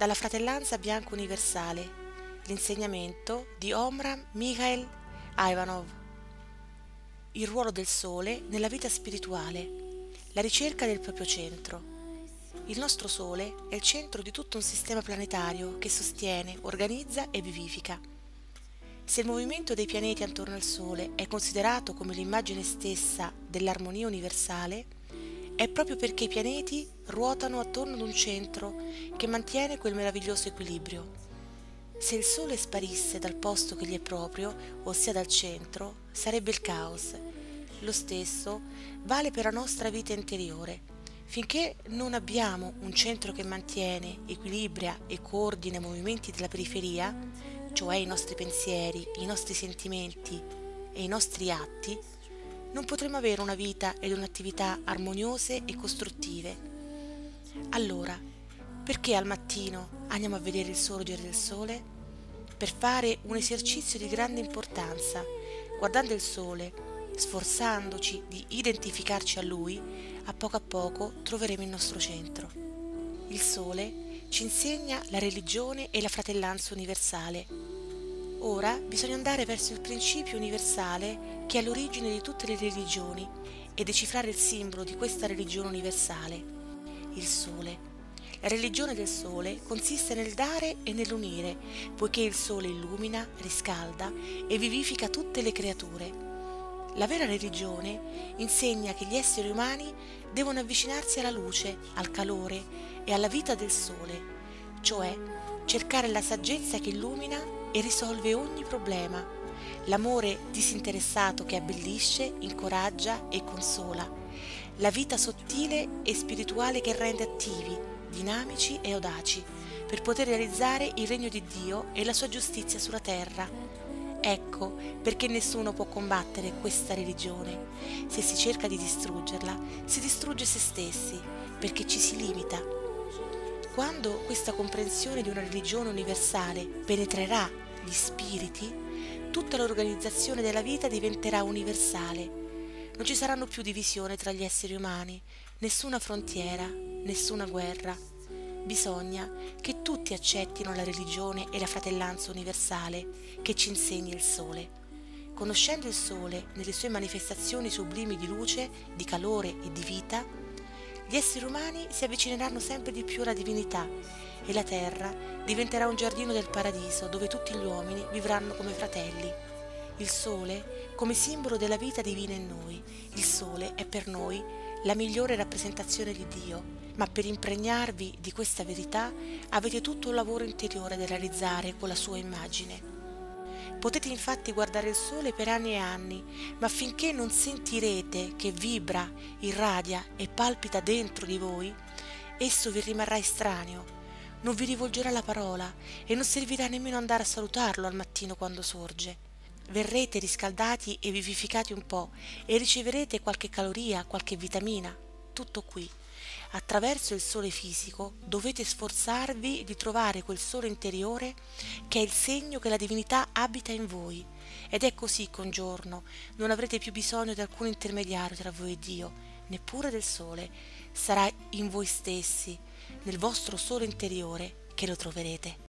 dalla Fratellanza Bianca Universale, l'insegnamento di Omram Mikhail Ivanov. Il ruolo del Sole nella vita spirituale, la ricerca del proprio centro. Il nostro Sole è il centro di tutto un sistema planetario che sostiene, organizza e vivifica. Se il movimento dei pianeti attorno al Sole è considerato come l'immagine stessa dell'armonia universale, è proprio perché i pianeti ruotano attorno ad un centro che mantiene quel meraviglioso equilibrio. Se il Sole sparisse dal posto che gli è proprio, ossia dal centro, sarebbe il caos. Lo stesso vale per la nostra vita interiore. Finché non abbiamo un centro che mantiene, equilibria e coordina i movimenti della periferia, cioè i nostri pensieri, i nostri sentimenti e i nostri atti, non potremo avere una vita ed un'attività armoniose e costruttive. Allora, perché al mattino andiamo a vedere il sorgere del sole? Per fare un esercizio di grande importanza, guardando il sole, sforzandoci di identificarci a lui, a poco a poco troveremo il nostro centro. Il sole ci insegna la religione e la fratellanza universale. Ora bisogna andare verso il principio universale che è l'origine di tutte le religioni e decifrare il simbolo di questa religione universale, il Sole. La religione del Sole consiste nel dare e nell'unire, poiché il Sole illumina, riscalda e vivifica tutte le creature. La vera religione insegna che gli esseri umani devono avvicinarsi alla luce, al calore e alla vita del Sole, cioè cercare la saggezza che illumina e risolve ogni problema l'amore disinteressato che abbellisce, incoraggia e consola, la vita sottile e spirituale che rende attivi, dinamici e audaci, per poter realizzare il regno di Dio e la sua giustizia sulla terra. Ecco perché nessuno può combattere questa religione. Se si cerca di distruggerla, si distrugge se stessi, perché ci si limita. Quando questa comprensione di una religione universale penetrerà gli spiriti, tutta l'organizzazione della vita diventerà universale. Non ci saranno più divisioni tra gli esseri umani, nessuna frontiera, nessuna guerra. Bisogna che tutti accettino la religione e la fratellanza universale che ci insegna il Sole. Conoscendo il Sole nelle sue manifestazioni sublimi di luce, di calore e di vita, gli esseri umani si avvicineranno sempre di più alla divinità e la terra diventerà un giardino del paradiso dove tutti gli uomini vivranno come fratelli. Il sole come simbolo della vita divina in noi. Il sole è per noi la migliore rappresentazione di Dio, ma per impregnarvi di questa verità avete tutto un lavoro interiore da realizzare con la sua immagine. Potete infatti guardare il sole per anni e anni, ma finché non sentirete che vibra, irradia e palpita dentro di voi, esso vi rimarrà estraneo, non vi rivolgerà la parola e non servirà nemmeno andare a salutarlo al mattino quando sorge. Verrete riscaldati e vivificati un po' e riceverete qualche caloria, qualche vitamina, tutto qui attraverso il sole fisico dovete sforzarvi di trovare quel sole interiore che è il segno che la divinità abita in voi. Ed è così che un giorno non avrete più bisogno di alcun intermediario tra voi e Dio, neppure del sole. Sarà in voi stessi, nel vostro sole interiore, che lo troverete.